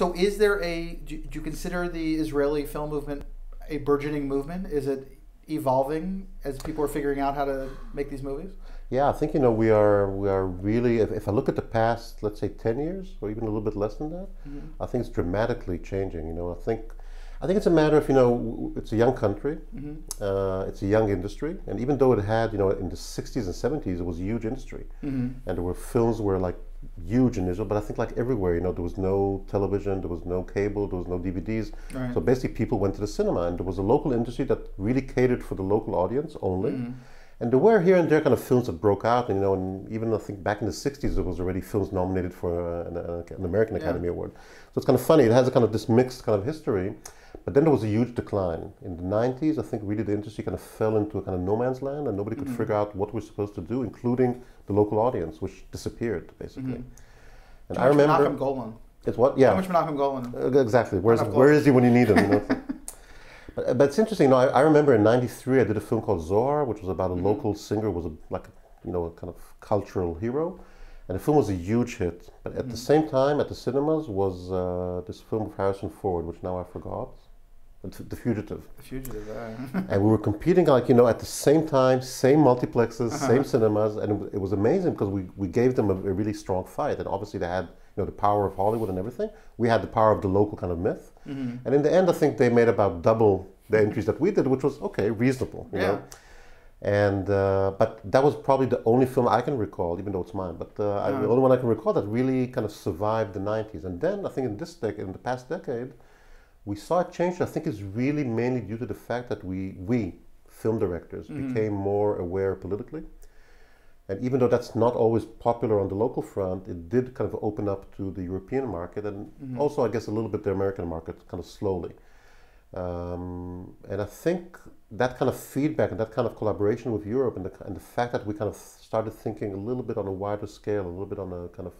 So, is there a? Do do you consider the Israeli film movement a burgeoning movement? Is it evolving as people are figuring out how to make these movies? Yeah, I think you know we are we are really. If, if I look at the past, let's say ten years or even a little bit less than that, mm-hmm. I think it's dramatically changing. You know, I think I think it's a matter of you know it's a young country, mm-hmm. uh, it's a young industry, and even though it had you know in the '60s and '70s it was a huge industry, mm-hmm. and there were films were like huge in Israel, but I think like everywhere you know there was no television, there was no cable, there was no DVDs, Right. so basically people went to the cinema, and there was a local industry that really catered for the local audience only. Mm. And there were here and there kind of films that broke out, and you know, and even I think back in the '60s there was already films nominated for uh, an, uh, an American Academy Award. So it's kind of funny. It has a kind of this mixed kind of history, but then there was a huge decline in the '90s. I think really the industry kind of fell into a kind of no man's land, and nobody could mm. figure out what we're supposed to do, including the local audience, which disappeared basically. And I How remember Menachem Golan. it's what yeah How much Menachem Golan? uh, Exactly. Where's, Enough where is he when you need him? You know? but, but it's interesting. You know, I, I remember in '93 I did a film called Zohar, which was about a local singer who was a, like a, you know a kind of cultural hero, and the film was a huge hit. But at the same time, at the cinemas was uh, this film of Harrison Ford, which now I forgot, The- Fugitive The Fugitive. Uh, and we were competing like you know at the same time same multiplexes same cinemas and it, it was amazing because we, we gave them a, a really strong fight and obviously they had you know the power of hollywood and everything we had the power of the local kind of myth and in the end i think they made about double the entries that we did which was okay reasonable you Yeah. know and uh, but that was probably the only film I can recall, even though it's mine. But uh, I, the only one I can recall that really kind of survived the '90s. And then I think in this decade, in the past decade, we saw a change. I think it's really mainly due to the fact that we, we film directors, became more aware politically. And even though that's not always popular on the local front, it did kind of open up to the European market and also, I guess, a little bit the American market, kind of slowly. Um, and I think that kind of feedback and that kind of collaboration with Europe and the, and the fact that we kind of started thinking a little bit on a wider scale, a little bit on a kind of,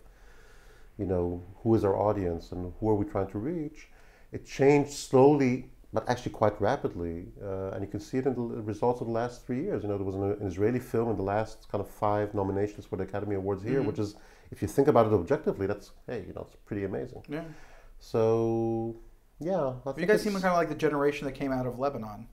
you know, who is our audience and who are we trying to reach, it changed slowly, but actually quite rapidly. Uh, and you can see it in the results of the last three years. You know, there was an, an Israeli film in the last kind of five nominations for the Academy Awards here, which is, if you think about it objectively, that's, hey, you know, it's pretty amazing. yeah. So, yeah. I You think guys seem kind of like the generation that came out of Lebanon.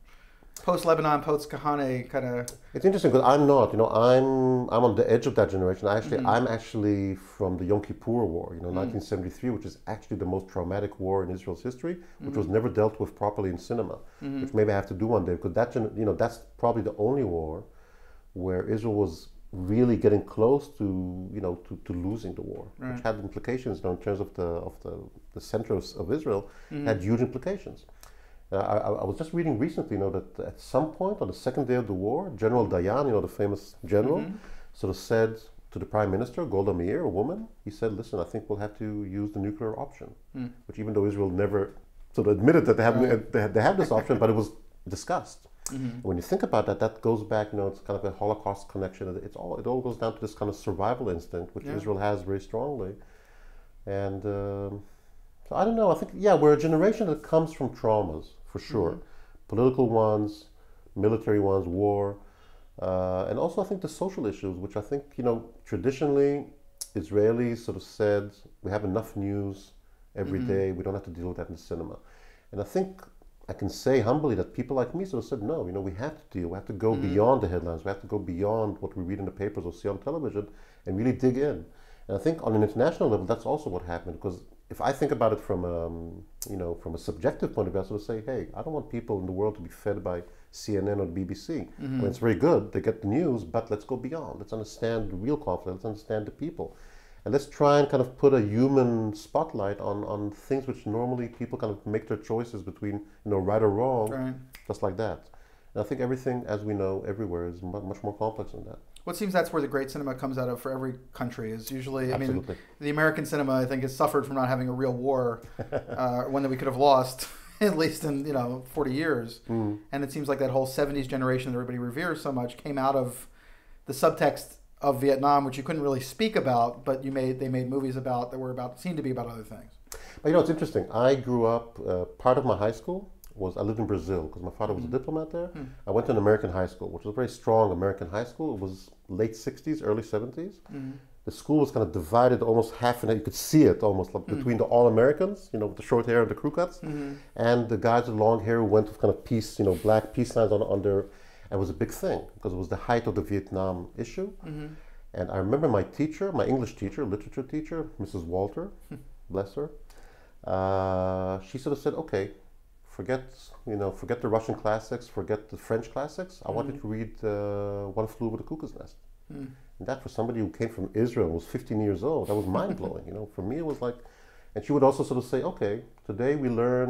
Post Lebanon, post Kahane, kind of. It's interesting because I'm not, you know, I'm I'm on the edge of that generation. Actually, Mm-hmm. I'm actually from the Yom Kippur War, you know, Mm. 1973, which is actually the most traumatic war in Israel's history, which Mm-hmm. was never dealt with properly in cinema, which maybe I have to do one day because that, you know, that's probably the only war where Israel was really getting close to, you know, to, to losing the war, which had implications, you know, in terms of the of the, the center of, of Israel, had huge implications. Uh, I, I was just reading recently, you know, that at some point on the second day of the war, General Dayan, you know, the famous general, sort of said to the prime minister, Golda Meir, a woman, he said, "Listen, I think we'll have to use the nuclear option," which even though Israel never sort of admitted that they have they, have, they have this option, but it was discussed. And When you think about that, that goes back, you know, it's kind of a Holocaust connection. It's all it all goes down to this kind of survival instinct, which Yeah. Israel has very strongly. And um, so I don't know. I think yeah, we're a generation that comes from traumas for sure, mm-hmm. political ones, military ones, war, uh, and also I think the social issues, which I think you know traditionally Israelis sort of said we have enough news every mm-hmm. day. We don't have to deal with that in the cinema. And I think I can say humbly that people like me sort of said, no, you know, we have to deal. We have to go mm-hmm. beyond the headlines. We have to go beyond what we read in the papers or see on television and really dig in. And I think on an international level, that's also what happened. Because if I think about it from, um, you know, from a subjective point of view, I sort of say, hey, I don't want people in the world to be fed by CNN or BBC. I mean, it's very good. They get the news, but let's go beyond. Let's understand the real conflict. Let's understand the people. And let's try and kind of put a human spotlight on, on things which normally people kind of make their choices between, you know, right or wrong, Right. just like that. And I think everything, as we know, everywhere is much more complex than that. What seems that's where the great cinema comes out of for every country is usually. I mean, the American cinema I think has suffered from not having a real war, uh, one that we could have lost at least in you know 40 years. Mm. And it seems like that whole 70s generation that everybody reveres so much came out of the subtext of Vietnam, which you couldn't really speak about, but you made they made movies about that were about seemed to be about other things. But you know, it's interesting. I grew up, uh, part of my high school was, I lived in Brazil because my father was a diplomat there. I went to an American high school, which was a very strong American high school. It was late 60s, early 70s. the school was kind of divided almost half and you could see it almost like Mm. between the all Americans, you know, with the short hair and the crew cuts, Mm-hmm. and the guys with long hair who went with kind of peace, you know, black peace signs on on their. It was a big thing because it was the height of the Vietnam issue. Mm-hmm. And I remember my teacher, my English teacher, literature teacher, Mrs. Walter, bless her. Uh, she sort of said, "Okay, forget you know, forget the Russian classics, forget the French classics. I want you to read uh, One Flew Over the Cuckoo's Nest." Mm. And that for somebody who came from Israel was 15 years old, that was mind blowing. you know, for me it was like, and she would also sort of say, "Okay, today we learn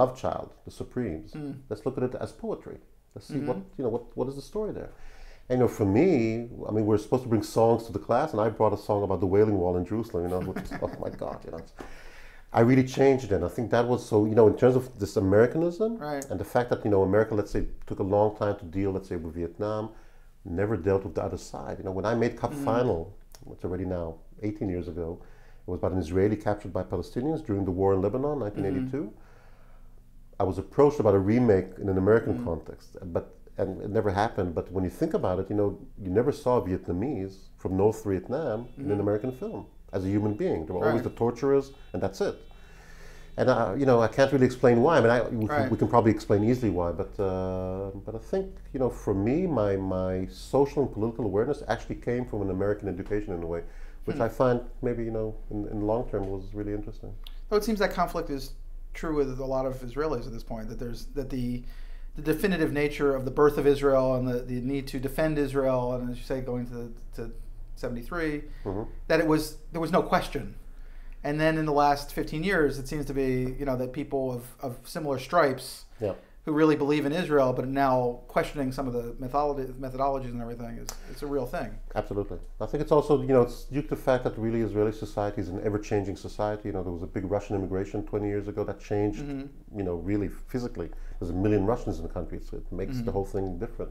Love Child, the Supremes. Mm. Let's look at it as poetry. Let's see Mm-hmm. what you know what what is the story there." And you know, for me, I mean, we're supposed to bring songs to the class, and I brought a song about the Wailing Wall in Jerusalem. You know, which is, oh my God, you know. I really changed it. I think that was so, you know, in terms of this Americanism Right. and the fact that, you know, America, let's say, took a long time to deal, let's say, with Vietnam, never dealt with the other side. You know, when I made Cup mm-hmm. Final, it's already now 18 years ago, it was about an Israeli captured by Palestinians during the war in Lebanon, 1982. Mm-hmm. I was approached about a remake in an American mm-hmm. context, uh, but and it never happened. But when you think about it, you know, you never saw Vietnamese from North Vietnam in an American film as a human being. There were always the torturers, and that's it. And uh, you know, I can't really explain why. I mean, I, we, Right. can, we can probably explain easily why, but uh, but I think you know, for me, my my social and political awareness actually came from an American education in a way, which I find maybe you know, in, in the long term, was really interesting. Though it seems that conflict is true with a lot of Israelis at this point. That there's that the the definitive nature of the birth of Israel and the, the need to defend Israel, and as you say, going to to seventy Mhm. that it was there was no question. And then in the last fifteen years, it seems to be you know that people of, of similar stripes Yeah. who really believe in Israel, but are now questioning some of the methodology, methodologies and everything is it's a real thing. Absolutely. I think it's also, you know, it's due to the fact that really Israeli society is an ever-changing society. You know, there was a big Russian immigration 20 years ago that changed, you know, really physically. There's a million Russians in the country, so it makes the whole thing different.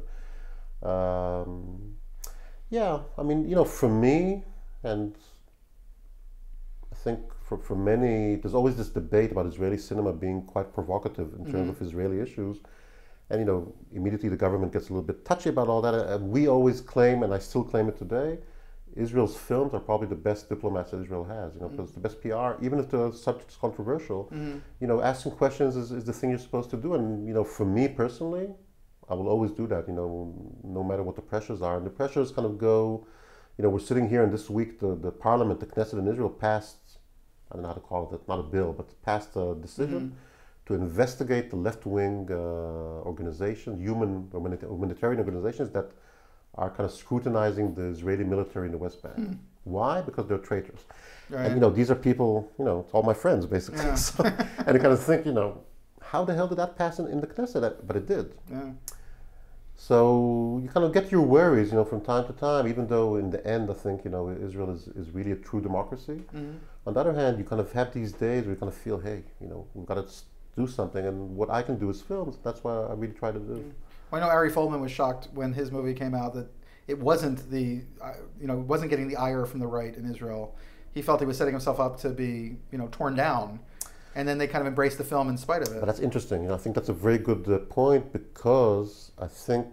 Um, yeah, I mean, you know, for me, and I think for, for many, there's always this debate about Israeli cinema being quite provocative in terms of mm-hmm. Israeli issues. And you know, immediately the government gets a little bit touchy about all that. And we always claim, and I still claim it today, Israel's films are probably the best diplomats that Israel has. You know, mm. because the best PR, even if the subject is controversial, mm-hmm. you know, asking questions is, is the thing you're supposed to do. And you know, for me personally, I will always do that. You know, no matter what the pressures are, and the pressures kind of go. You know, we're sitting here, and this week the, the parliament, the Knesset in Israel, passed. I don't know how to call it, not a bill, but passed a decision to investigate the left-wing uh, organizations, human humanita- humanitarian organizations that are kind of scrutinizing the Israeli military in the West Bank. Why? Because they're traitors. Right. And you know, these are people, you know, it's all my friends basically. Yeah. So, and you kind of think, you know, how the hell did that pass in, in the Knesset? But it did. Yeah. So you kind of get your worries, you know, from time to time, even though in the end I think, you know, Israel is, is really a true democracy. Mhm. On the other hand, you kind of have these days where you kind of feel, hey, you know, we've got to do something. And what I can do is films. That's what I really try to do. Well, I know Ari Folman was shocked when his movie came out that it wasn't the, uh, you know, wasn't getting the ire from the right in Israel. He felt he was setting himself up to be, you know, torn down, and then they kind of embrace the film in spite of it. But that's interesting. I think that's a very good uh, point because I think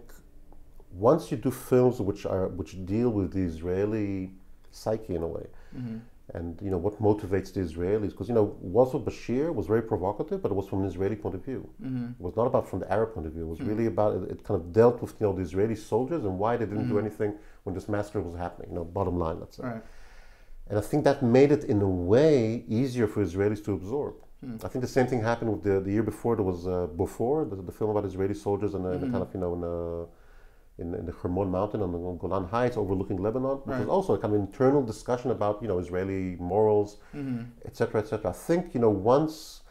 once you do films which are which deal with the Israeli psyche in a way, Mhm. and you know what motivates the Israelis, because you know Waltz with Bashir was very provocative, but it was from an Israeli point of view. Mhm. It was not about from the Arab point of view. It was really about it, it kind of dealt with you know the Israeli soldiers and why they didn't do anything when this massacre was happening. You know, bottom line, let's say. Right. And I think that made it, in a way, easier for Israelis to absorb. Hmm. I think the same thing happened with the, the year before. There was uh, before the, the film about Israeli soldiers and uh, the, the kind of you know in the in, in the Hermon mountain on the Golan Heights overlooking Lebanon, which was also a kind of internal discussion about you know Israeli morals, mm-hmm. etc., etc. I think you know once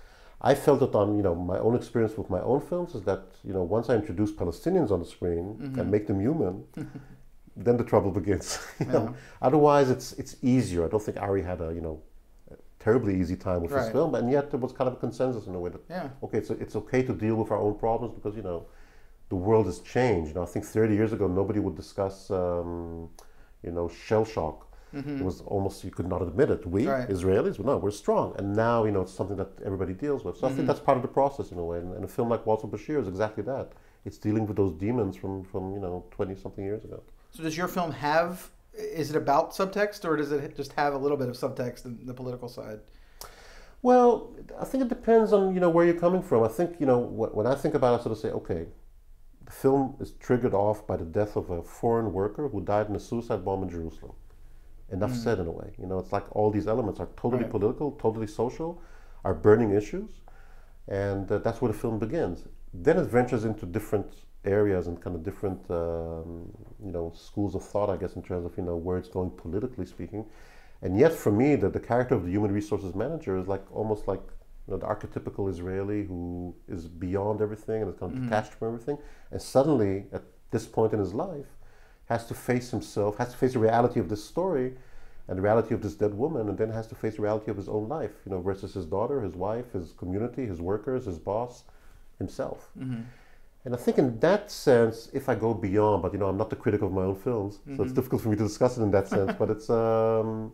I felt it on you know my own experience with my own films is that you know once I introduce Palestinians on the screen mm-hmm. and make them human, then the trouble begins. you know? Yeah. Otherwise, it's it's easier. I don't think Ari had a you know terribly easy time with Right. film, and yet there was kind of a consensus in a way that Yeah. okay, it's it's okay to deal with our own problems because you know the world has changed. You know, I think 30 years ago nobody would discuss um, you know shell shock. It was almost you could not admit it. We Right. Israelis, well, no, we're strong, and now you know it's something that everybody deals with. So I think that's part of the process in a way. And, and a film like Waltz with Bashir is exactly that. It's dealing with those demons from from you know 20 something years ago. So does your film have is it about subtext or does it just have a little bit of subtext in the political side? Well, I think it depends on you know where you're coming from. I think you know when I think about it, I sort of say, okay, the film is triggered off by the death of a foreign worker who died in a suicide bomb in Jerusalem. Enough mm. said in a way. You know, it's like all these elements are totally right. political, totally social, are burning issues, and uh, that's where the film begins. Then it ventures into different areas and kind of different um, you know schools of thought, I guess, in terms of you know where it's going politically speaking. And yet, for me, the, the character of the human resources manager is like almost like you know, the archetypical Israeli who is beyond everything and is kind of mm-hmm. detached from everything. And suddenly, at this point in his life, has to face himself, has to face the reality of this story and the reality of this dead woman, and then has to face the reality of his own life, you know, versus his daughter, his wife, his community, his workers, his boss, himself. Mm-hmm. And I think in that sense, if I go beyond, but you know, I'm not the critic of my own films, mm-hmm. so it's mm-hmm. difficult for me to discuss it in that sense. but it's, um,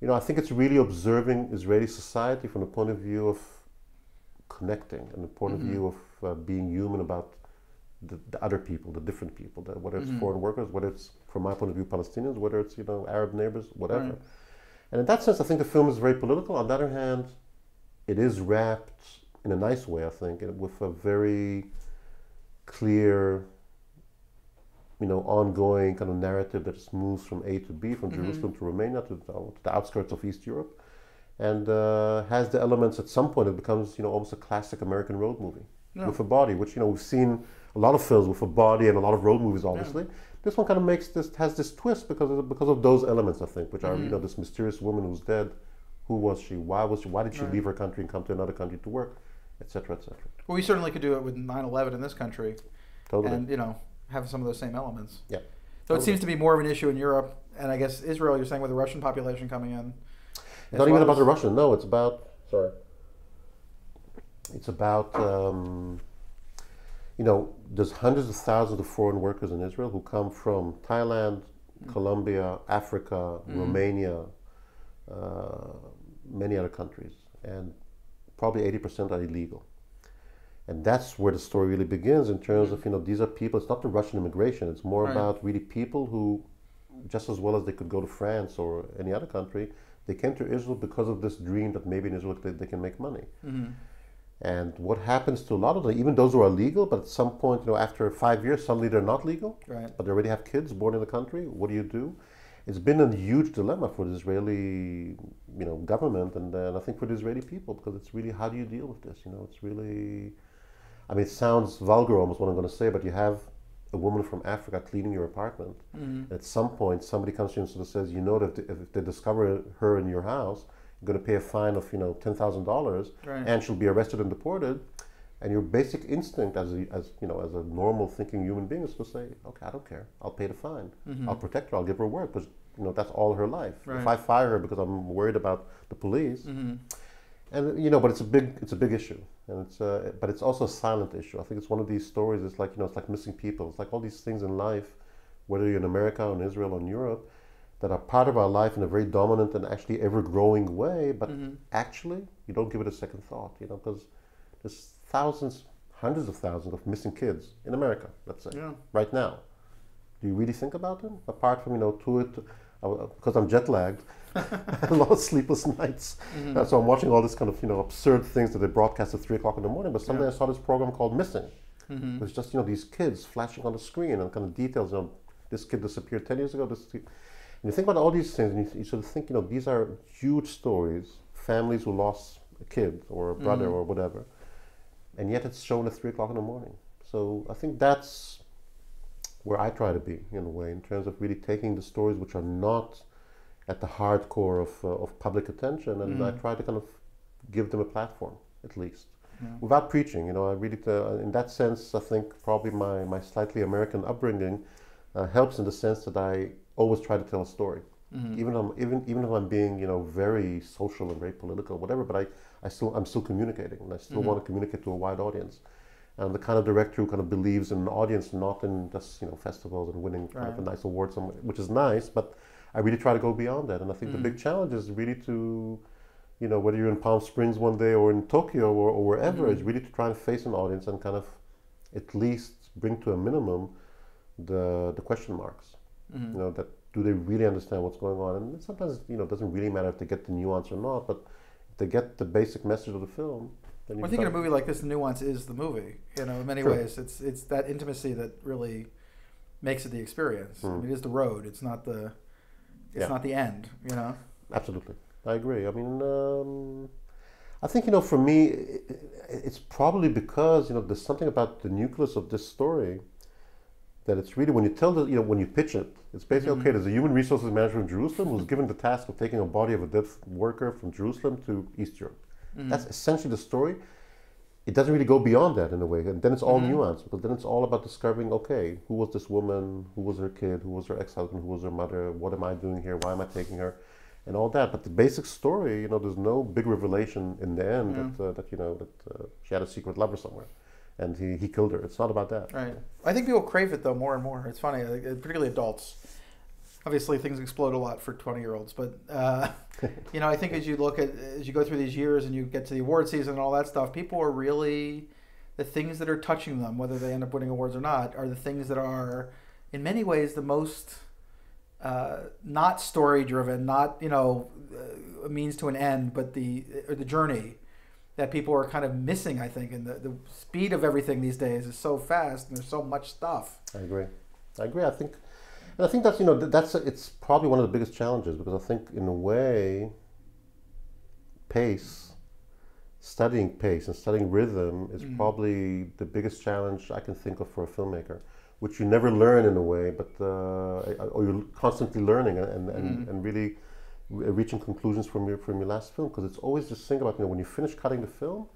you know, I think it's really observing Israeli society from the point of view of connecting and the point mm-hmm. of view of uh, being human about the, the, other people, the different people, the, whether it's mm-hmm. foreign workers, whether it's, from my point of view, Palestinians, whether it's, you know, Arab neighbors, whatever. Right. And in that sense, I think the film is very political. On the other hand, it is wrapped in a nice way, I think, with a very clear, you know, ongoing kind of narrative that moves from A to B, from mm-hmm. Jerusalem to Romania to, to, the outskirts of East Europe, and uh, has the elements. At some point, it becomes you know almost a classic American road movie yeah. with a body, which you know we've seen a lot of films with a body and a lot of road movies, obviously. Yeah. This one kind of makes this has this twist because of, because of those elements, I think, which mm-hmm. are you mm-hmm. know this mysterious woman who's dead. Who was she? Why was she? Why did she right. leave her country and come to another country to work? Etc., etc. Well, we certainly could do it with 9/11 in this country, totally. and you know have some of those same elements. Yeah. So totally. it seems to be more of an issue in Europe, and I guess Israel. You're saying with the Russian population coming in. It's not even about the Russian. No, it's about sorry. It's about um, you know there's hundreds of thousands of foreign workers in Israel who come from Thailand, mm. Colombia, Africa, mm. Romania, uh, many other countries, and probably 80% are illegal. And that's where the story really begins in terms of, you know, these are people, it's not the Russian immigration, it's more right. about really people who, just as well as they could go to France or any other country, they came to Israel because of this dream that maybe in Israel they, they can make money. Mm-hmm. And what happens to a lot of them, even those who are legal, but at some point, you know, after five years, suddenly they're not legal, right. but they already have kids born in the country. What do you do? It's been a huge dilemma for the Israeli, you know, government and, uh, and I think for the Israeli people because it's really how do you deal with this? You know, it's really, I mean, it sounds vulgar almost what I'm going to say, but you have a woman from Africa cleaning your apartment. Mm-hmm. At some point, somebody comes to you and sort of says, you know, that if they discover her in your house, you're going to pay a fine of you know ten thousand dollars, and she'll be arrested and deported. And your basic instinct as a, as you know as a normal thinking human being is to say, okay, I don't care. I'll pay the fine. Mm-hmm. I'll protect her. I'll give her work because you know that's all her life. Right. If I fire her because I'm worried about the police, mm-hmm. and you know, but it's a big it's a big issue, and it's uh, but it's also a silent issue. I think it's one of these stories. It's like you know, it's like missing people. It's like all these things in life, whether you're in America, or in Israel, or in Europe, that are part of our life in a very dominant and actually ever growing way, but mm-hmm. actually you don't give it a second thought. You know, because there's thousands, hundreds of thousands of missing kids in America, let's say, yeah. right now. Do you really think about them? Apart from, you know, to it, because I'm jet lagged, a lot of sleepless nights. Mm-hmm. Uh, so I'm watching all this kind of, you know, absurd things that they broadcast at 3 o'clock in the morning. But someday yeah. I saw this program called Missing. Mm-hmm. It's just, you know, these kids flashing on the screen and kind of details. You know, this kid disappeared 10 years ago. This and you think about all these things and you, you, sort of think, you know, these are huge stories. Families who lost a kid or a brother mm-hmm. or whatever and yet it's shown at three o'clock in the morning. So I think that's where I try to be in a way, in terms of really taking the stories which are not at the hardcore of, uh, of public attention, and mm. I try to kind of give them a platform at least. Yeah. Without preaching, you know, I really, uh, in that sense, I think probably my, my slightly American upbringing uh, helps in the sense that I always try to tell a story. Mm-hmm. Even, if I'm, even, even if I'm being, you know, very social and very political, whatever, but I, I still I'm still communicating, and I still mm-hmm. want to communicate to a wide audience. And the kind of director who kind of believes in an audience, not in just you know festivals and winning right. kind of a nice award, somewhere, which is nice, but I really try to go beyond that. And I think mm-hmm. the big challenge is really to, you know, whether you're in Palm Springs one day or in Tokyo or, or wherever, mm-hmm. is really to try and face an audience and kind of at least bring to a minimum the the question marks. Mm-hmm. You know that do they really understand what's going on? And sometimes you know it doesn't really matter if they get the nuance or not, but they get the basic message of the film. Then Well, I think in a movie like this, the nuance is the movie. You know, in many True. ways, it's it's that intimacy that really makes it the experience. I Mm. mean, it is the road. It's not the it's Yeah. not the end. You know. Absolutely, I agree. I mean, um, I think you know, for me, i i- it's probably because you know there's something about the nucleus of this story that it's really when you tell the you know when you pitch it, it's basically Mhm. okay. There's a human resources manager in Jerusalem who's given the task of taking a body of a dead worker from Jerusalem to East Europe. Mhm. That's essentially the story. It doesn't really go beyond that in a way, and then it's all Mhm. nuance. But then it's all about discovering, okay, who was this woman? Who was her kid? Who was her ex-husband? Who was her mother? What am I doing here? Why am I taking her? And all that. But the basic story, you know, there's no big revelation in the end Yeah. that, uh, that you know that uh, she had a secret lover somewhere, and he, he killed her. It's not about that. Right. I think people crave it though more and more. It's funny, like, particularly adults. Obviously, things explode a lot for twenty-year-olds, but uh, you know, I think as you look at as you go through these years and you get to the award season and all that stuff, people are really the things that are touching them, whether they end up winning awards or not, are the things that are, in many ways, the most uh, not story-driven, not you know, uh, a means to an end, but the or the journey that people are kind of missing. I think, and the, the speed of everything these days is so fast, and there's so much stuff. I agree. I agree. I think, and I think that's you know th- that's it's probably one of the biggest challenges because I think in a way, pace, studying pace and studying rhythm is Mhm. probably the biggest challenge I can think of for a filmmaker, which you never learn in a way, but uh, or you're constantly learning and and, Mhm. and really re- reaching conclusions from your from your last film because it's always just think about you know when you finish cutting the film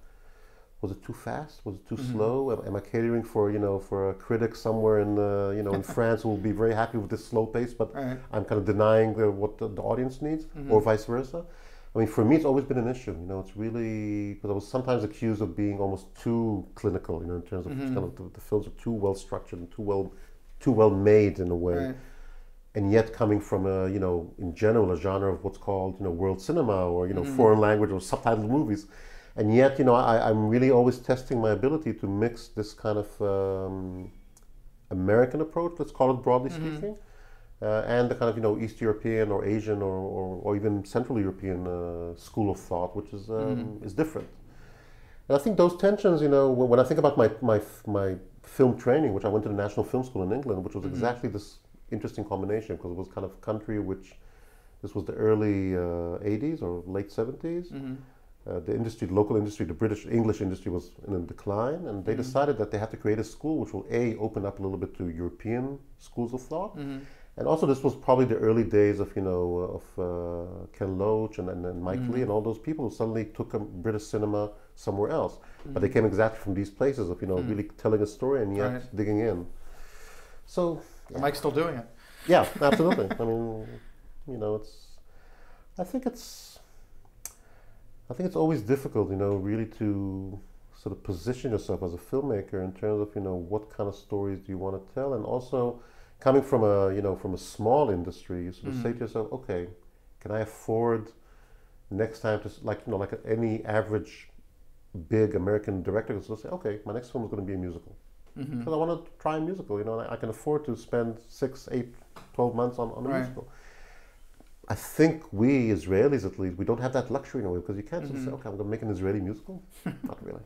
was it too fast was it too Mhm. slow am, am i catering for you know for a critic somewhere in uh, you know in france who will be very happy with this slow pace but Right. i'm kind of denying the, what the, the audience needs Mhm. or vice versa i mean for me it's always been an issue you know it's really because i was sometimes accused of being almost too clinical you know in terms of Mhm. kind of the, the films are too well structured and too well too well made in a way Right. And yet coming from a you know in general a genre of what's called you know world cinema or you know Mhm. foreign language or subtitled movies and yet you know I, i'm really always testing my ability to mix this kind of um, american approach let's call it broadly Mhm. speaking uh, and the kind of you know east european or asian or, or, or even central european uh, school of thought which is um, Mhm. is different and I think those tensions, you know, when when I think about my, my, my film training, which I went to the National Film School in England, which was Mhm. exactly this interesting combination because it was kind of country which this was the early uh, 80s or late 70s. Mhm. Uh, the industry, the local industry, the British English industry was in a decline, and they Mhm. decided that they had to create a school which will a open up a little bit to European schools of thought, Mhm. and also this was probably the early days of you know of uh, Ken Loach and, and, and Mike. Leigh and all those people who suddenly took British cinema somewhere else, but they Mhm. came exactly from these places of you know Mhm. really telling a story and yet Right. digging in. So And Mike's still doing it. yeah, absolutely. I mean, you know, it's. I think it's. I think it's always difficult, you know, really to sort of position yourself as a filmmaker in terms of you know what kind of stories do you want to tell, and also coming from a you know from a small industry, you sort of say Mhm. to yourself, okay, can I afford next time to like you know like any average big American director will say, okay, my next film is going to be a musical Mhm. because I want to try a musical. You know, I, I can afford to spend six, eight, twelve months on, on a Right. musical. I think we Israelis, at least, we don't have that luxury in a way because you can't just say, Mhm. okay, I'm going to make an Israeli musical. Not really.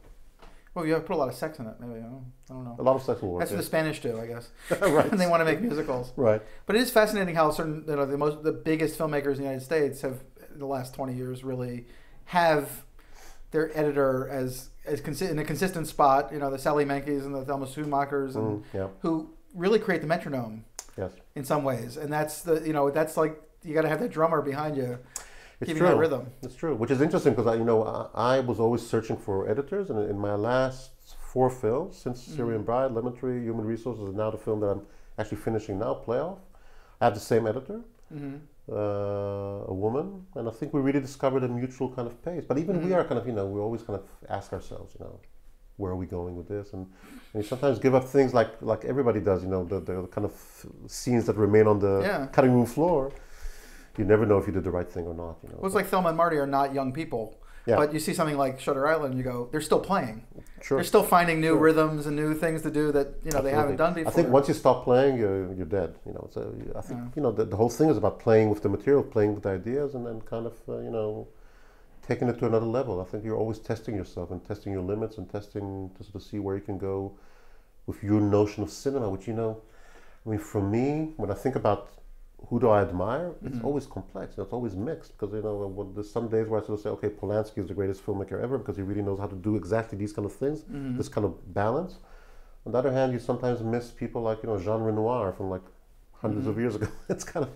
Well, you have to put a lot of sex in it, maybe. I don't, I don't A lot of sex will work. That's what the Spanish do, I guess. right. and they want to make musicals. right. But it is fascinating how certain, you know, the most, the biggest filmmakers in the United States have, in the last twenty years, really have their editor as as consi- in a consistent spot. You know, the Sally Menkes and the Thelma Schoonmakers, and Mm, yeah. who really create the metronome Yes. in some ways, and that's the, you know, that's like you got to have that drummer behind you It's keeping true. that rhythm. It's true, which is interesting because I, you know, I, I was always searching for editors, and in my last four films, since Mhm. Syrian Bride, Lemon Tree, Human Resources, and now the film that I'm actually finishing now, Playoff, I have the same editor, hmm uh, a woman, and I think we really discovered a mutual kind of pace. But even we Mhm. are kind of, you know, we always kind of ask ourselves, you know, where are we going with this? And, and you sometimes give up things like like everybody does, you know, the, the kind of scenes that remain on the Yeah. cutting room floor. You never know if you did the right thing or not. You know. Well, it's like Thelma and Marty are not young people. Yeah. But you see something like Shutter Island, you go, they're still playing. Sure. They're still finding new Sure. rhythms and new things to do that you know they haven't done before. I think once you stop playing, you're, you're dead. You know, so I think Yeah. you know the, the whole thing is about playing with the material, playing with the ideas, and then kind of uh, you know taking it to another level. I think you're always testing yourself and testing your limits and testing to sort of see where you can go with your notion of cinema. Which you know, I mean, for me, when I think about who do I admire, it's Mhm. always complex. It's always mixed because you know there's some days where I sort of say, okay, Polanski is the greatest filmmaker ever because he really knows how to do exactly these kind of things Mhm. this kind of balance. On the other hand, you sometimes miss people like you know Jean Renoir from like 100s of Mhm. years ago. it's kind of,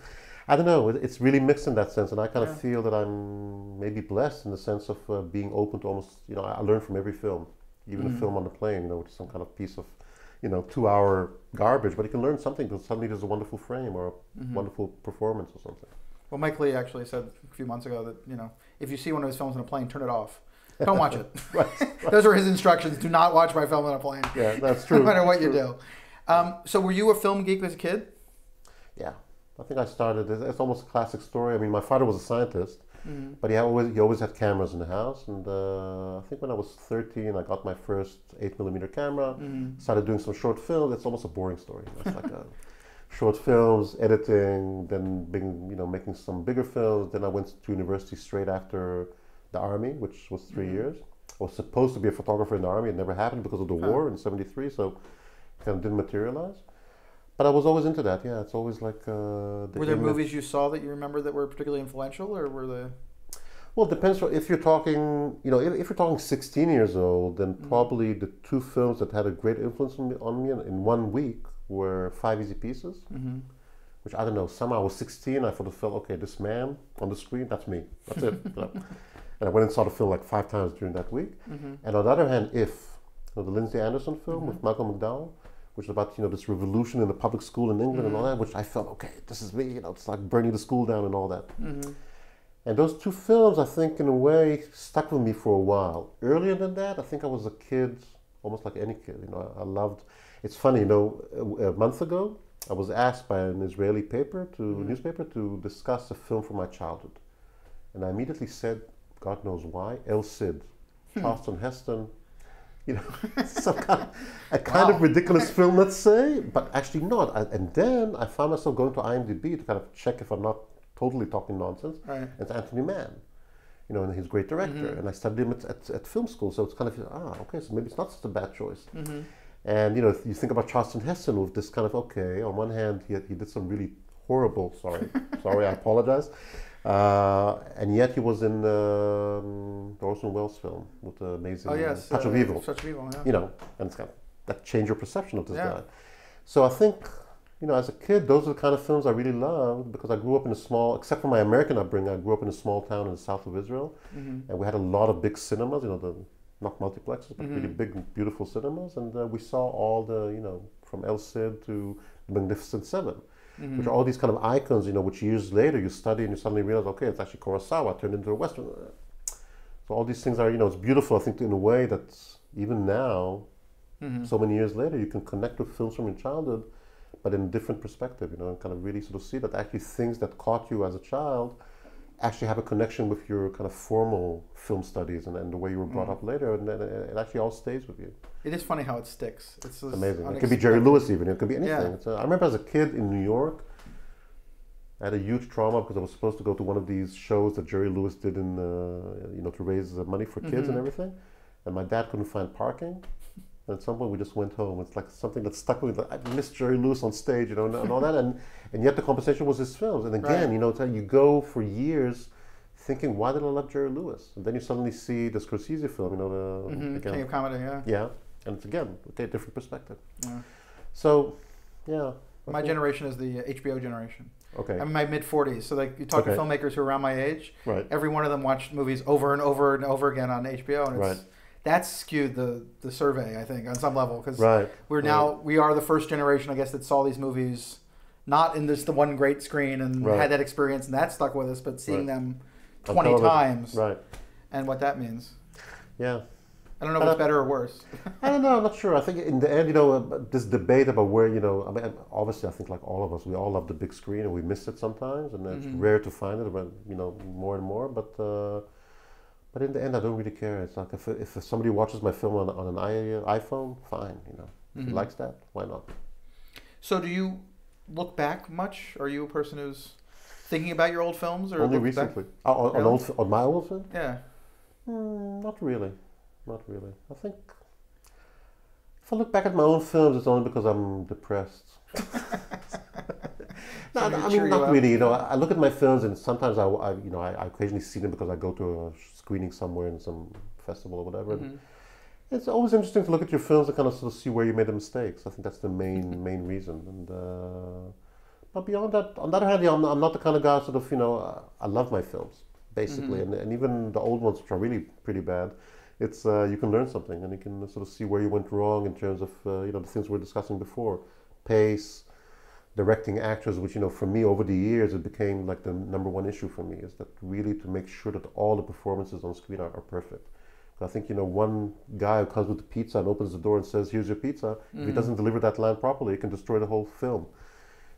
I don't know. It's really mixed in that sense, and I kind Yeah. of feel that I'm maybe blessed in the sense of uh, being open to almost you know I, learn from every film, even a film on the plane, you know, which is some kind of piece of you know two-hour garbage, but you can learn something because suddenly there's a wonderful frame or a Mhm. wonderful performance or something. Well, Mike Leigh actually said a few months ago that you know if you see one of his films on a plane, turn it off. Don't watch it. Those are his instructions. Do not watch my film on a plane, Yeah, that's true. no matter what you do. Um, so, were you a film geek as a kid? Yeah, I think I started. It's almost a classic story. I mean, my father was a scientist. Mm-hmm. But he always he always had cameras in the house, and uh, I think when I was 13, I got my first eight millimeter camera. Mm-hmm. Started doing some short films. It's almost a boring story. It's like a, short films, editing, then being you know making some bigger films. Then I went to university straight after the army, which was 3 Mhm. years. I was supposed to be a photographer in the army. It never happened because of the Huh. war in '73, so it kind of didn't materialize. But I was always into that. Yeah, it's always like. Uh, the Were there movies you saw that you remember that were particularly influential, or were they? Well, it depends. If you're talking, you know, if, if you're talking 16 years old, then Mhm. probably the two films that had a great influence on me, on me in, in one week were Five Easy Pieces, Mm-hmm. which I don't know. Somehow I was 16. I sort of felt, okay, this man on the screen, that's me. That's it. And I went and saw the film like five times during that week. Mm-hmm. And on the other hand, If, you know, the Lindsay Anderson film Mhm. with Malcolm McDowell, which is about you know this revolution in the public school in England and all Mhm. that, which I felt, okay, this is me. You know, it's like burning the school down and all that. Mm-hmm. And those two films, I think, in a way, stuck with me for a while. Earlier than that, I think I was a kid, almost like any kid. You know, I, I loved. It's funny, you know, a, a month ago, I was asked by an Israeli paper to Mhm. newspaper to discuss a film from my childhood, and I immediately said, God knows why, El Cid, Hmm. Charlton Heston. You know, some kind of, a kind of ridiculous film, let's say, but actually not. I, and then I found myself going to IMDb to kind of check if I'm not totally talking nonsense. Right. It's Anthony Mann, you know, and he's a great director. Mhm. And I studied him at, at, at film school, so it's kind of ah, okay, so maybe it's not such a bad choice. Mm-hmm. And you know, if you think about Charlton Heston with this kind of okay, on one hand, he, had, he did some really horrible. Sorry, sorry, I apologize. Uh, and yet he was in um, the Orson Welles film with the amazing Oh yes. Touch of uh, Evil. Touch of Evil. Yeah. You know, and it's kind of, that changed your perception of this Yeah. guy. So I think, you know, as a kid, those are the kind of films I really loved because I grew up in a small, except for my American upbringing, I grew up in a small town in the south of Israel, Mm-hmm. and we had a lot of big cinemas. You know, the not multiplexes, but really Mhm. big, beautiful cinemas, and uh, we saw all the, you know, from El Cid to Magnificent 7 Mm-hmm. which are all these kind of icons. You know, which years later you study and you suddenly realize, okay, it's actually Kurosawa turned into a western. So all these things are, you know, it's beautiful. I think in a way that even now mm-hmm. so many years later, you can connect with films from your childhood, but in a different perspective, you know, and kind of really sort of see that actually things that caught you as a child actually have a connection with your kind of formal film studies and, and the way you were brought Mm. up later, and then it it actually all stays with you. It is funny how it sticks. It's, amazing. It could be Jerry. Lewis, even. It could be anything. Yeah. It's, uh, I remember as a kid in New York, I had a huge trauma because I was supposed to go to one of these shows that Jerry Lewis did in, uh, you know, to raise money for kids Mhm. and everything. And my dad couldn't find parking. And at some point we just went home. It's like something that stuck with me. I missed Jerry Lewis on stage, you know, and, and all that. And, and yet the compensation was his films. And again, Right. you know, you go for years thinking, why did I love Jerry Lewis? And then you suddenly see the Scorsese film, you know, the, Mhm. again, King of Comedy. Yeah. yeah. And it's again, okay, different perspective. yeah. So, yeah. My generation is the HBO generation. Okay. I'm in my mid 40s, so like you talk to filmmakers who are around my age, right. every one of them watched movies over and over and over again on HBO, and it's Right. That's skewed the the survey, I think, on some level, because Right. we're now we are the first generation, I guess, that saw these movies not in this the one great screen and Right. had that experience, and that stuck with us, but seeing Right. them 20 times Right. and what that means. Yeah. I don't know if it's better or worse. I don't know. I'm not sure. I think in the end, you know, uh, this debate about where, you know, I mean, obviously, I think like all of us, we all love the big screen and we miss it sometimes, and it's Mhm. rare to find it, but you know, more and more. But uh, but in the end, I don't really care. It's like if, if somebody watches my film on, on an iPhone, fine. You know, if Mhm. he likes that, why not? So, do you look back much? Are you a person who's thinking about your old films, or Only recently. Oh, on, on, old, on my old film? Yeah. Hmm, not really. Not really. I think if I look back at my own films, it's only because I'm depressed. no, I mean, not up? really. You know, I, look at my films, and sometimes I, I you know, I, I occasionally see them because I go to a screening somewhere in some festival or whatever. Mhm. It's always interesting to look at your films and kind of sort of see where you made the mistakes. I think that's the main main reason. And uh, but beyond that, on the other hand, yeah, I'm, I'm not the kind of guy sort of you know I love my films basically, Mhm. and, and even the old ones which are really pretty bad. It's uh, you can learn something and you can sort of see where you went wrong in terms of uh, you know the things we were discussing before, pace, directing actors. Which you know for me over the years it became like the number one issue for me is that really to make sure that all the performances on screen are, are perfect. I think you know one guy who comes with the pizza and opens the door and says, "Here's your pizza." If he Mhm. doesn't deliver that line properly, it can destroy the whole film.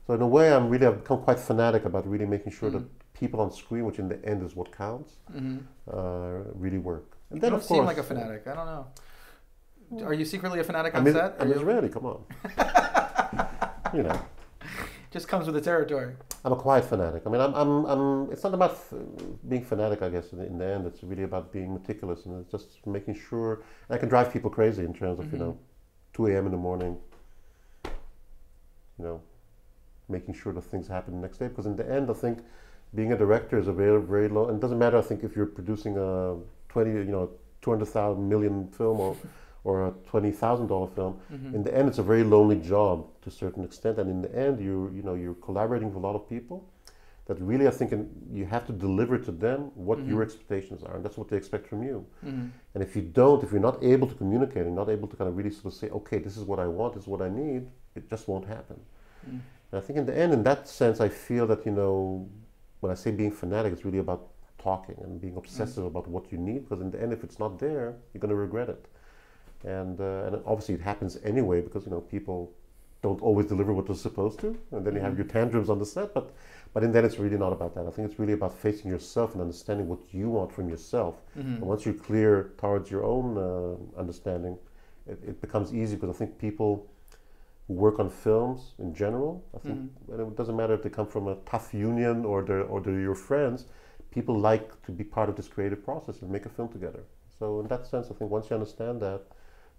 So in a way, I'm really I've become quite fanatic about really making sure Mhm. that people on screen, which in the end is what counts, Mhm. uh, really work. And You then don't of seem course, like a fanatic. I don't know. Are you secretly a fanatic I'm, on is, set? I'm Israeli. Come on, you know. Just comes with the territory. I'm a quiet fanatic. I mean, I'm, I'm, I'm it's not about f- being fanatic, I guess, in the, in the end. It's really about being meticulous and it's just making sure. And I can drive people crazy in terms of, you Mhm. know, 2 a.m. in the morning, you know, making sure that things happen the next day. Because in the end, I think being a director is a very, very low, and it doesn't matter, I think, if you're producing a 20, you know, 200,000 million film or, or a $20,000 film Mhm. in the end it's a very lonely job to a certain extent and in the end you you know you're collaborating with a lot of people that really i thinking you have to deliver to them what your Mhm. expectations are and that's what they expect from you Mhm. and if you don't if you're not able to communicate and not able to kind of really sort of say okay this is what i want this is what i need it just won't happen Mm. and i think in the end in that sense i feel that you know when i say being fanatic it's really about talking and being obsessive about what you need because in the end if it's not there you're going to regret it and uh, and obviously it happens anyway because you know people don't always deliver what they're supposed to, and then you have Mhm. your tantrums on the set. But but in that, it's really not about that. I think it's really about facing yourself and understanding what you want from yourself. Mhm. And once you're clear towards your own uh, understanding, it, it becomes easy because I think people who work on films in general, I think Mhm. and it doesn't matter if they come from a tough union or they're or they're your friends. People like to be part of this creative process and make a film together. So in that sense, I think once you understand that,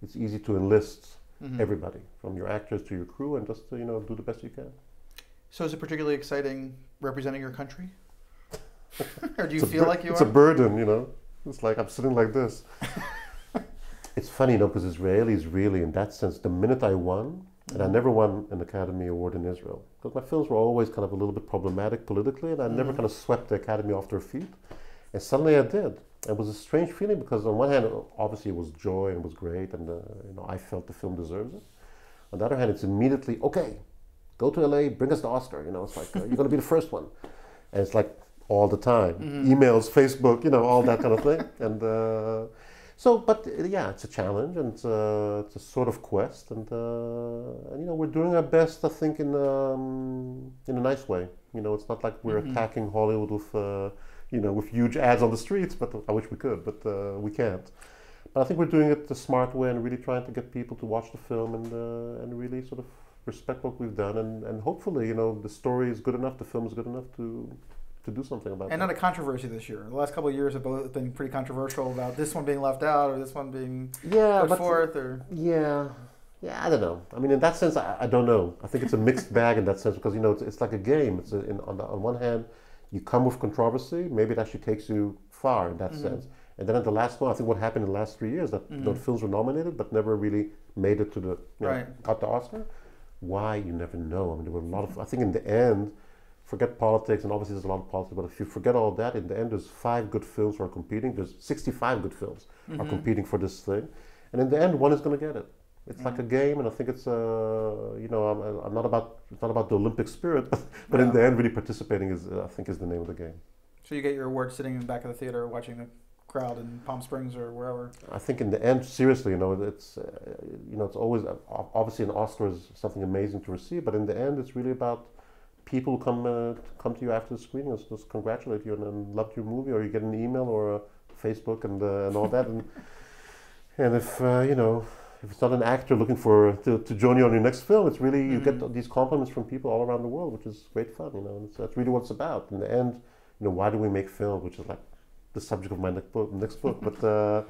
it's easy to enlist Mhm. everybody, from your actors to your crew, and just uh, you know do the best you can. So is it particularly exciting representing your country? or do you It's feel like you it's are? a burden, you know. It's like I'm sitting like this. it's funny, you know, because Israelis really, in that sense, the minute I won, and I Mhm. never won an Academy Award in Israel, because my films were always kind of a little bit problematic politically, and I never Mhm. kind of swept the Academy off their feet. And suddenly I did. It was a strange feeling because on one hand, obviously it was joy and it was great, and uh, you know I felt the film deserves it. On the other hand, it's immediately okay. Go to LA, bring us the Oscar. You know, it's like uh, you're going to be the first one, and it's like all the time, Mhm. emails, Facebook, you know, all that kind of thing. And uh, so, but uh, yeah, it's a challenge and it's a, it's a sort of quest, and, uh, and you know, we're doing our best, I think, in um, in a nice way. You know, it's not like we're Mhm. attacking Hollywood with. Uh, you know, with huge ads on the streets, but I wish we could, but uh, we can't. But I think we're doing it the smart way and really trying to get people to watch the film and uh, and really sort of respect what we've done and, and hopefully, you know, the story is good enough, the film is good enough to to do something about it. and that. not a controversy this year. The last couple of years have both been pretty controversial about this one being left out or this one being yeah, put forth or yeah, yeah, I don't know. I mean, in that sense, I, I don't know. I think it's a mixed bag in that sense because you know it's, it's like a game. It's a, in, on the, on one hand, you come with controversy, maybe it actually takes you far in that Mhm. sense. And then at the last one, I think what happened in the last three years that know, Mhm. films were nominated but never really made it to the you know, Right. got the Oscar. Why you never know. I mean, there were a lot of. I think in the end, forget politics and obviously there's a lot of politics, but if you forget all that, in the end, there's five good films who are competing. There's 65 good films are Mhm. competing for this thing, and in the end, one is going to get it. It's like a Mhm. game, and I think it's uh, you know I'm, I'm not about it's not about the Olympic spirit, but in the end, really participating is uh, I think is the name of the game. So you get your award sitting in the back of the theater watching the crowd in Palm Springs or wherever. I think in the end, seriously, you know, it's uh, you know, it's always uh, obviously an Oscar is something amazing to receive, but in the end, it's really about people come uh, come to you after the screening and just congratulate you and, and loved your movie, or you get an email or a Facebook and uh, and all that. And and if uh, you know, if it's not an actor looking for to, to join you on your next film, it's really you Mhm. get these compliments from people all around the world, which is great fun. You know, and so that's really what it's about. In the end, you know, why do we make films? Which is like the subject of my next book. Next book, but. Uh,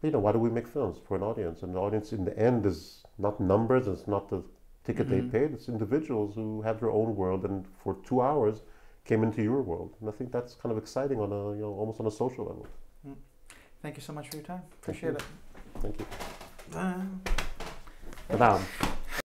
you know, why do we make films for an audience? And the audience, in the end, is not numbers. It's not the ticket Mhm. they paid. It's individuals who have their own world, and for two hours, came into your world. And I think that's kind of exciting on a, you know, almost on a social level. Thank you so much for your time. Thank Appreciate you. it. Thank you. Uh, Madame.